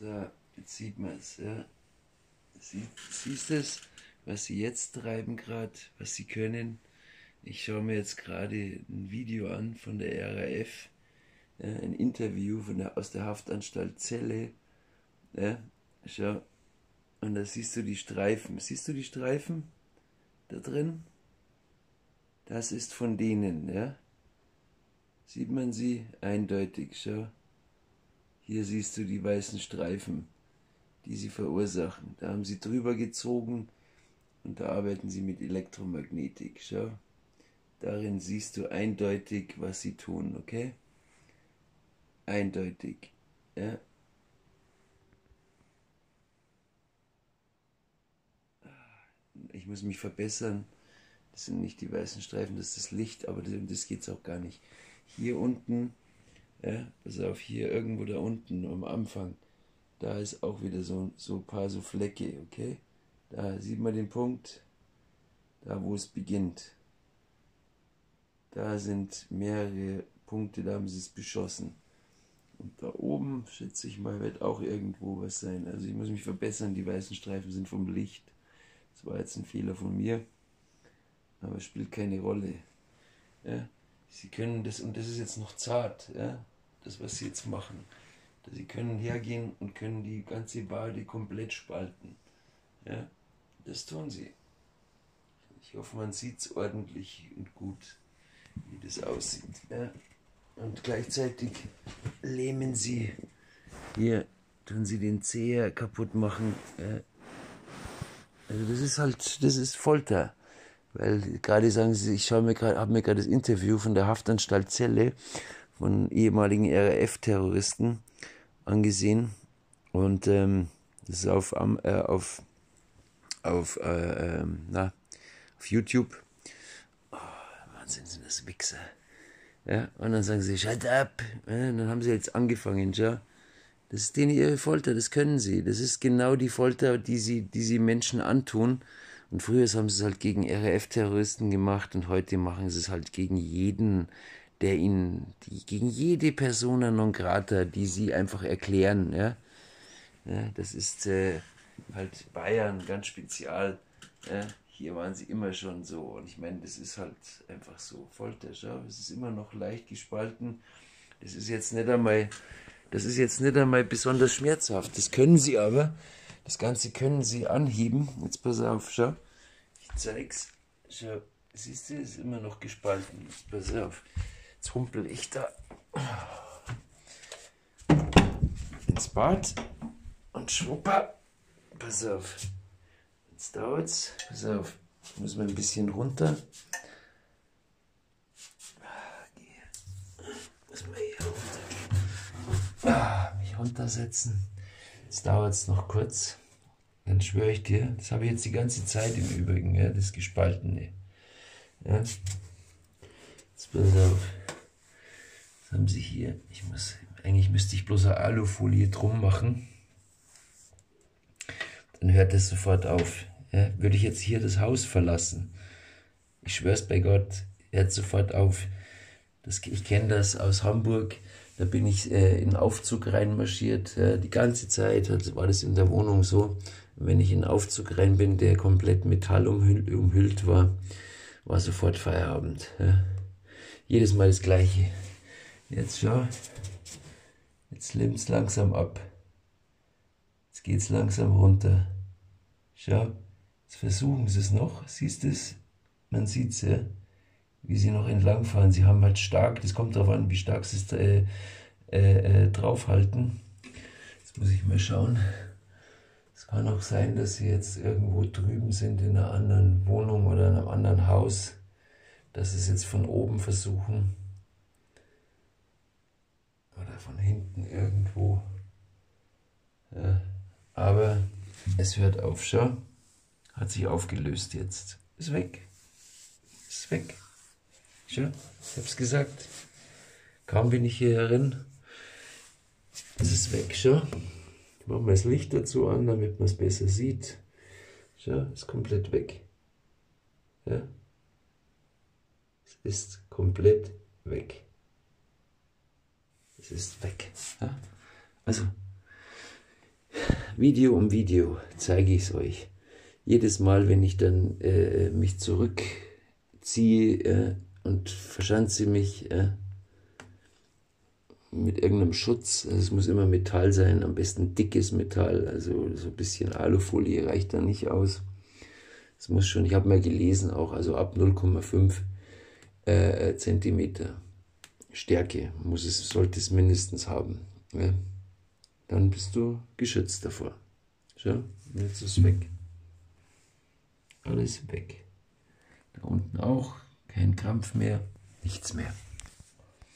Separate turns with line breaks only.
So, jetzt sieht man es, ja. Sie, siehst es, was sie jetzt treiben gerade, was sie können. Ich schaue mir jetzt gerade ein Video an von der RAF, ja, ein Interview von der, aus der Haftanstalt Celle. Ja, schau. Und da siehst du die Streifen. Siehst du die Streifen da drin? Das ist von denen, ja. Sieht man sie eindeutig, schau. Hier siehst du die weißen Streifen, die sie verursachen. Da haben sie drüber gezogen und da arbeiten sie mit Elektromagnetik. Schau, darin siehst du eindeutig, was sie tun, okay? Eindeutig, ja. Ich muss mich verbessern. Das sind nicht die weißen Streifen, das ist das Licht, aber das, geht auch gar nicht. Hier unten ja, pass auf, hier irgendwo da unten am Anfang, da ist auch wieder so, so ein paar so Flecke, okay? Da sieht man den Punkt, da wo es beginnt. Da sind mehrere Punkte, da haben sie es beschossen. Und da oben, schätze ich mal, wird auch irgendwo was sein. Also ich muss mich verbessern, die weißen Streifen sind vom Licht. Das war jetzt ein Fehler von mir, aber spielt keine Rolle. Ja? Sie können das, und das ist jetzt noch zart, ja, das, was Sie jetzt machen. Sie können hergehen und können die ganze Bade komplett spalten. Ja, das tun Sie. Ich hoffe, man sieht es ordentlich und gut, wie das aussieht. Ja. Und gleichzeitig lähmen Sie, hier tun Sie den Zeher kaputt machen. Ja. Also das ist halt, das ist Folter. Weil gerade sagen sie, ich habe mir gerade das Interview von der Haftanstalt Celle von ehemaligen RAF-Terroristen angesehen und ähm, das ist auf, äh, auf, auf, äh, äh, na, auf YouTube. Oh, Wahnsinn, sind das Wichser. Ja, und dann sagen sie, shut up. Ja, dann haben sie jetzt angefangen, ja. Das ist denen ihre Folter, das können sie. Das ist genau die Folter, die sie, die sie Menschen antun. Und früher haben sie es halt gegen RAF-Terroristen gemacht und heute machen sie es halt gegen jeden, der ihnen, die, gegen jede Persona non grata, die sie einfach erklären. Ja? ja das ist äh, halt Bayern ganz spezial. Ja? Hier waren sie immer schon so. Und ich meine, das ist halt einfach so Folter. Schau, es ist immer noch leicht gespalten. Das ist jetzt nicht einmal, das ist jetzt nicht einmal besonders schmerzhaft. Das können sie aber. Das Ganze können Sie anheben. Jetzt pass auf, schau. Ich zeig's. Schau, siehst du, ist immer noch gespalten. Jetzt pass auf. Jetzt humpel ich da ins Bad und schwupper. Pass auf. Jetzt dauert's. Pass auf. Müssen wir ein bisschen runter. Müssen wir hier runtergehen. Ah, mich runtersetzen. Jetzt dauert es noch kurz. Dann schwöre ich dir, das habe ich jetzt die ganze Zeit im Übrigen, ja, das Gespaltene. Ja. Jetzt pass auf. Was haben sie hier? Ich muss, eigentlich müsste ich bloß eine Alufolie drum machen. Dann hört es sofort auf. Ja. Würde ich jetzt hier das Haus verlassen, ich schwör's bei Gott, hört sofort auf. Das, ich kenne das aus Hamburg. Da bin ich äh, in den Aufzug reinmarschiert. Äh, die ganze Zeit hat, war das in der Wohnung so. Wenn ich in den Aufzug rein bin, der komplett Metall umhüllt, umhüllt war, war sofort Feierabend. Ja. Jedes Mal das Gleiche. Jetzt schau. Jetzt nimmt es langsam ab. Jetzt geht es langsam runter. Schau. Jetzt versuchen sie es noch. Siehst du es? Man sieht es, ja wie sie noch entlangfahren. Sie haben halt stark, das kommt darauf an, wie stark sie es äh, äh, äh, draufhalten. Jetzt muss ich mal schauen. Es kann auch sein, dass sie jetzt irgendwo drüben sind in einer anderen Wohnung oder in einem anderen Haus, dass sie es jetzt von oben versuchen. Oder von hinten irgendwo. Ja. Aber es hört auf, schau. Hat sich aufgelöst jetzt. Ist weg. Ist weg. Ich hab's gesagt. Kaum bin ich hier herin, ist es weg, schau. Machen wir das Licht dazu an, damit man es besser sieht. Schau, ist komplett weg. Ja? Es ist komplett weg. Es ist weg. Ja? Also, Video um Video zeige ich es euch. Jedes Mal, wenn ich dann äh, mich zurückziehe äh, und verschanze mich äh, mit irgendeinem Schutz, also es muss immer Metall sein, am besten dickes Metall, also so ein bisschen Alufolie reicht da nicht aus. Es muss schon, ich habe mal gelesen auch, also ab 0,5 äh, Zentimeter Stärke muss es, sollte es mindestens haben. Ja? Dann bist du geschützt davor. Schau, jetzt ist es weg. Alles weg. Da unten auch, kein Krampf mehr, nichts mehr.